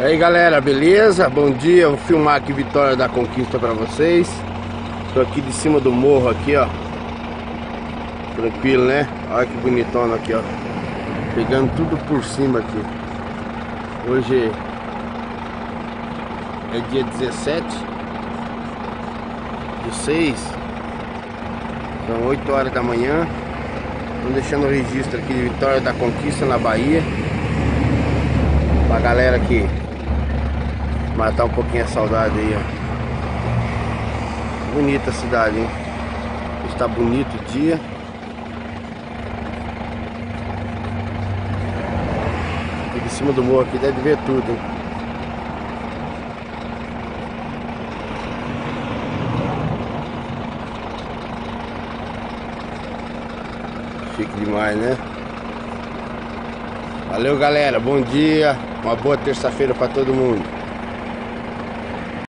E aí galera, beleza? Bom dia, vou filmar aqui Vitória da Conquista pra vocês. Tô aqui de cima do morro aqui, ó. Tranquilo, né? Olha que bonitona aqui, ó. Pegando tudo por cima aqui. Hoje é dia 17 de 6 São 8 horas da manhã. Estou deixando o registro aqui de Vitória da Conquista na Bahia. Pra galera que Matar um pouquinho a saudade aí, ó. Bonita a cidade, hein? Está bonito o dia. Aqui de cima do morro aqui deve ver tudo, hein? Chique demais, né? Valeu, galera. Bom dia. Uma boa terça-feira para todo mundo.